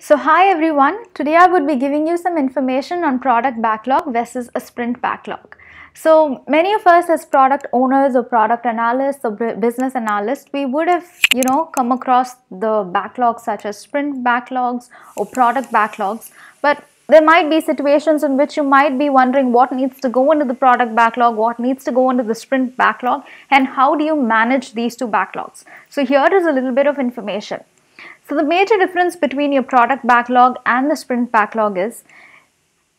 So hi everyone, today I would be giving you some information on product backlog versus a sprint backlog. So many of us as product owners or product analysts or business analysts, we would have, you know, come across the backlogs such as sprint backlogs or product backlogs. But there might be situations in which you might be wondering what needs to go into the product backlog, what needs to go into the sprint backlog, and how do you manage these two backlogs. So here is a little bit of information. So the major difference between your product backlog and the sprint backlog is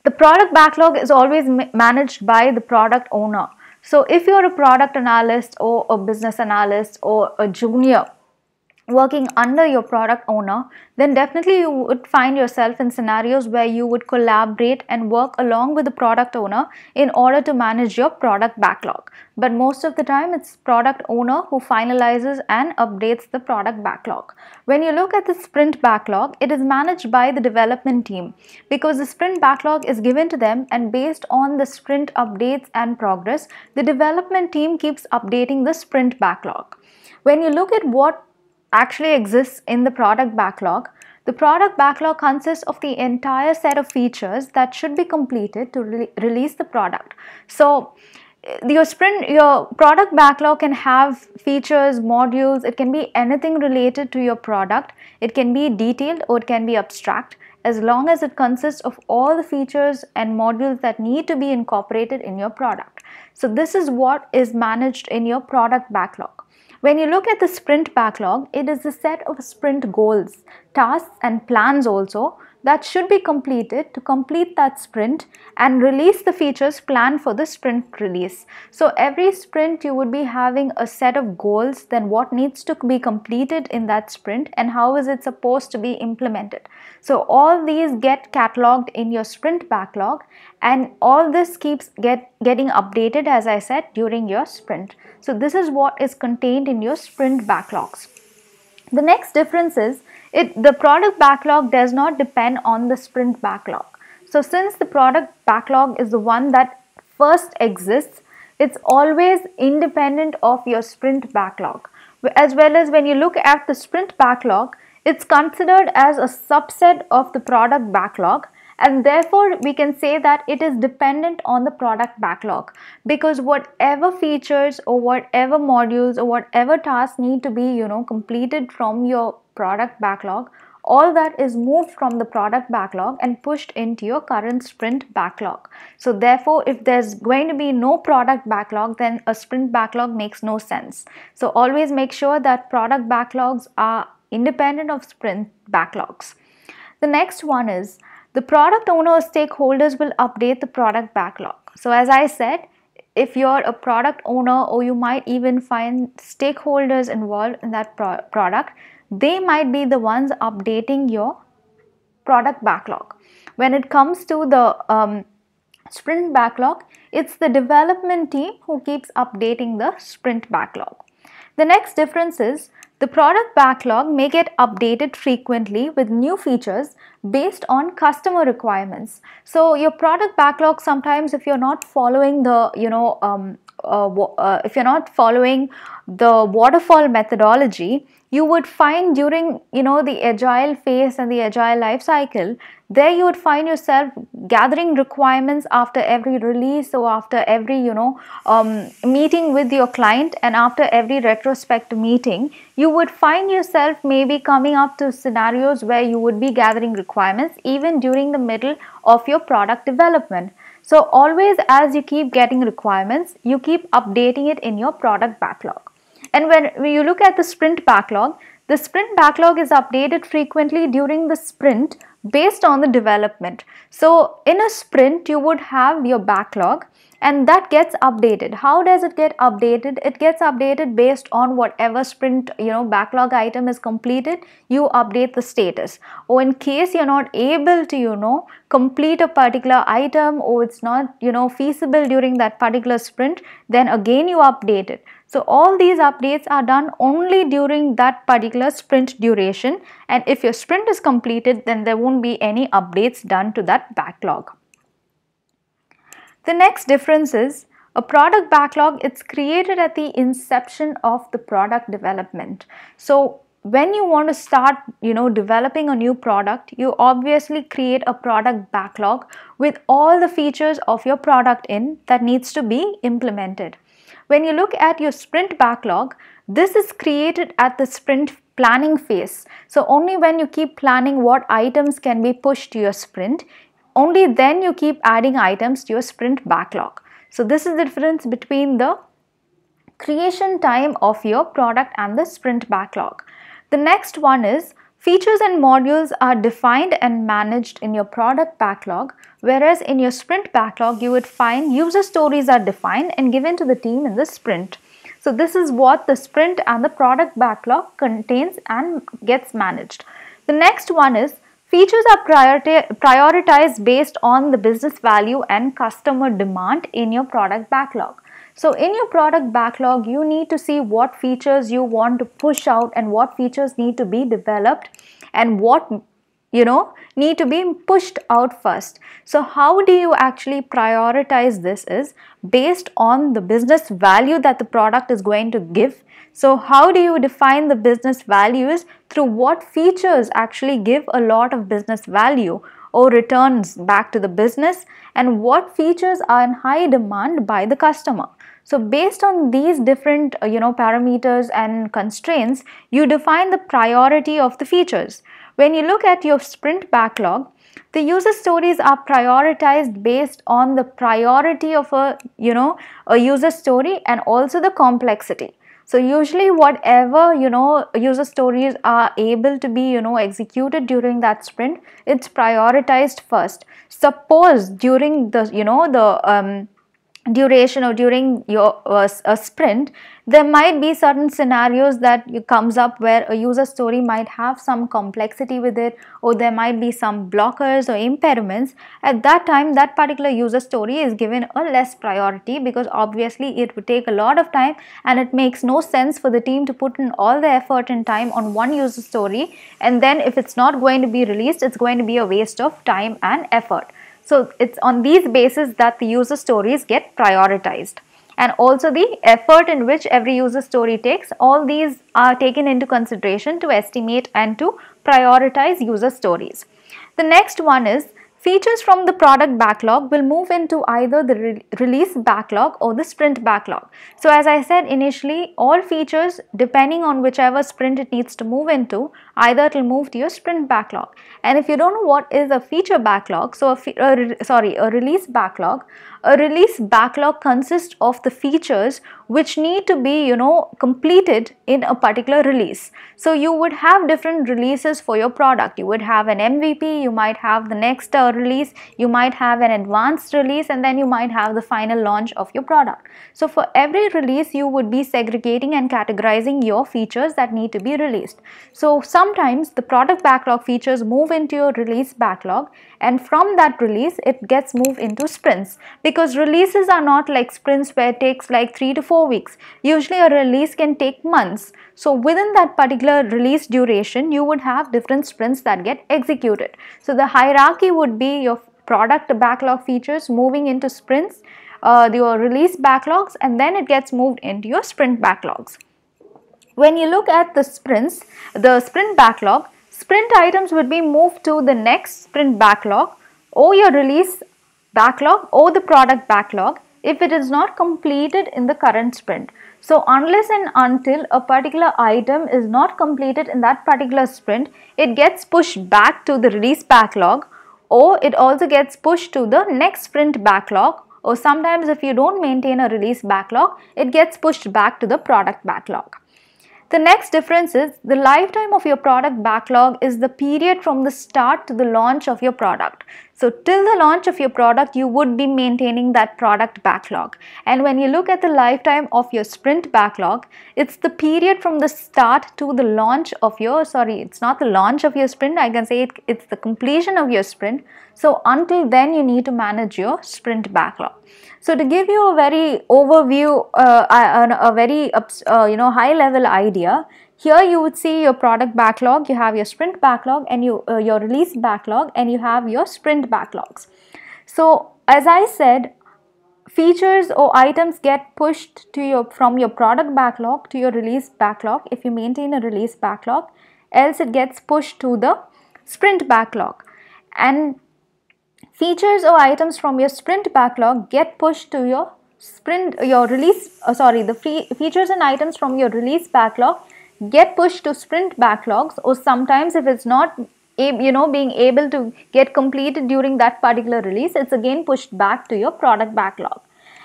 the product backlog is always managed by the product owner. So if you're a product analyst or a business analyst or a junior working under your product owner, then definitely you would find yourself in scenarios where you would collaborate and work along with the product owner in order to manage your product backlog. But most of the time, it's product owner who finalizes and updates the product backlog. When you look at the sprint backlog, it is managed by the development team because the sprint backlog is given to them and based on the sprint updates and progress, the development team keeps updating the sprint backlog. When you look at what actually exists in the product backlog. The product backlog consists of the entire set of features that should be completed to re release the product. So eh, your sprint your product backlog can have features modules it can be anything related to your product it can be detailed or it can be abstract as long as it consists of all the features and modules that need to be incorporated in your product so this is what is managed in your product backlog when you look at the sprint backlog, it is a set of sprint goals, tasks and plans also that should be completed to complete that sprint and release the features planned for the sprint release. So every sprint you would be having a set of goals then what needs to be completed in that sprint and how is it supposed to be implemented. So all these get cataloged in your sprint backlog and all this keeps get getting updated as I said during your sprint. So this is what is contained in your sprint backlogs. The next difference is it the product backlog does not depend on the sprint backlog. So since the product backlog is the one that first exists, it's always independent of your sprint backlog. As well as when you look at the sprint backlog, it's considered as a subset of the product backlog and therefore we can say that it is dependent on the product backlog because whatever features or whatever modules or whatever tasks need to be you know completed from your product backlog all that is moved from the product backlog and pushed into your current sprint backlog. So therefore, if there's going to be no product backlog, then a sprint backlog makes no sense. So always make sure that product backlogs are independent of sprint backlogs. The next one is the product owner or stakeholders will update the product backlog. So as I said, if you're a product owner or you might even find stakeholders involved in that pro product, they might be the ones updating your product backlog. When it comes to the um, sprint backlog, it's the development team who keeps updating the sprint backlog. The next difference is the product backlog may get updated frequently with new features based on customer requirements. So your product backlog sometimes if you're not following the, you know, um, uh, uh, if you're not following the waterfall methodology, you would find during you know the agile phase and the agile life cycle there you would find yourself gathering requirements after every release or after every you know um, meeting with your client and after every retrospect meeting you would find yourself maybe coming up to scenarios where you would be gathering requirements even during the middle of your product development so always as you keep getting requirements you keep updating it in your product backlog. And when, you look at the sprint backlog, the sprint backlog is updated frequently during the sprint based on the development. So in a sprint, you would have your backlog and that gets updated. How does it get updated? It gets updated based on whatever sprint, you know, backlog item is completed, you update the status. Or in case you're not able to, you know, complete a particular item or it's not, you know, feasible during that particular sprint, then again you update it. So all these updates are done only during that particular sprint duration and if your sprint is completed then there won't be any updates done to that backlog. The next difference is a product backlog it's created at the inception of the product development. So when you want to start you know developing a new product you obviously create a product backlog with all the features of your product in that needs to be implemented when you look at your sprint backlog this is created at the sprint planning phase so only when you keep planning what items can be pushed to your sprint only then you keep adding items to your sprint backlog so this is the difference between the creation time of your product and the sprint backlog. The next one is features and modules are defined and managed in your product backlog whereas in your sprint backlog you would find user stories are defined and given to the team in the sprint. So this is what the sprint and the product backlog contains and gets managed. The next one is features are prioritized based on the business value and customer demand in your product backlog. So in your product backlog, you need to see what features you want to push out and what features need to be developed and what you know need to be pushed out first. So how do you actually prioritize this is based on the business value that the product is going to give. So how do you define the business values through what features actually give a lot of business value or returns back to the business and what features are in high demand by the customer. So based on these different uh, you know parameters and constraints, you define the priority of the features. When you look at your sprint backlog, the user stories are prioritized based on the priority of a you know a user story and also the complexity. So usually whatever you know user stories are able to be you know executed during that sprint, it's prioritized first. Suppose during the you know the um, duration or during your uh, a sprint there might be certain scenarios that comes up where a user story might have some complexity with it or there might be some blockers or impediments. At that time that particular user story is given a less priority because obviously it would take a lot of time and it makes no sense for the team to put in all the effort and time on one user story. And then if it's not going to be released it's going to be a waste of time and effort so it's on these bases that the user stories get prioritized and also the effort in which every user story takes all these are taken into consideration to estimate and to prioritize user stories. The next one is Features from the product backlog will move into either the re release backlog or the sprint backlog. So as I said initially, all features depending on whichever sprint it needs to move into, either it will move to your sprint backlog. And if you don't know what is a feature backlog, so a, sorry, a release backlog, a release backlog consists of the features which need to be you know completed in a particular release. So you would have different releases for your product. You would have an mvp you might have the next uh, release you might have an advanced release and then you might have the final launch of your product. So for every release you would be segregating and categorizing your features that need to be released. So sometimes the product backlog features move into your release backlog and from that release it gets moved into sprints because releases are not like sprints where it takes like 3 to 4 weeks. Usually a release can take months. So within that particular release duration you would have different sprints that get executed. So the hierarchy would be your product backlog features moving into sprints uh, your release backlogs and then it gets moved into your sprint backlogs. When you look at the sprints the sprint backlog sprint items would be moved to the next sprint backlog. Or your release backlog or the product backlog if it is not completed in the current sprint. So unless and until a particular item is not completed in that particular sprint, it gets pushed back to the release backlog or it also gets pushed to the next sprint backlog or sometimes if you don't maintain a release backlog, it gets pushed back to the product backlog. The next difference is the lifetime of your product backlog is the period from the start to the launch of your product. So till the launch of your product, you would be maintaining that product backlog. And when you look at the lifetime of your sprint backlog, it's the period from the start to the launch of your, sorry, it's not the launch of your sprint. I can say it, it's the completion of your sprint. So until then, you need to manage your sprint backlog. So to give you a very overview, uh, a, a, very uh, you know high level idea, here you would see your product backlog, you have your sprint backlog and you, uh, your release backlog and you have your sprint backlogs. So as I said, features or items get pushed to your from your product backlog to your release backlog. If you maintain a release backlog else it gets pushed to the sprint backlog. And features or items from your sprint backlog get pushed to your sprint your release uh, sorry the features and items from your release backlog get pushed to sprint backlogs or sometimes if it's not you know being able to get completed during that particular release it's again pushed back to your product backlog.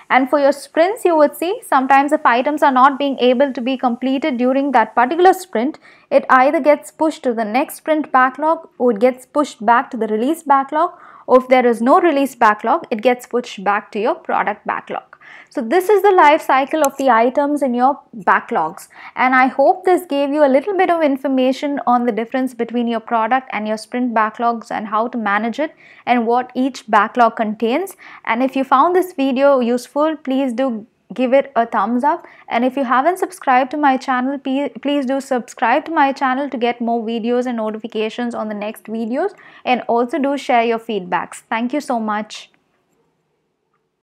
And for your sprints you would see sometimes if items are not being able to be completed during that particular sprint it either gets pushed to the next sprint backlog or it gets pushed back to the release backlog or if there is no release backlog it gets pushed back to your product backlog so this is the life cycle of the items in your backlogs. And I hope this gave you a little bit of information on the difference between your product and your sprint backlogs and how to manage it and what each backlog contains. And if you found this video useful please do give it a thumbs up. And if you haven't subscribed to my channel please do subscribe to my channel to get more videos and notifications on the next videos. And also do share your feedbacks. Thank you so much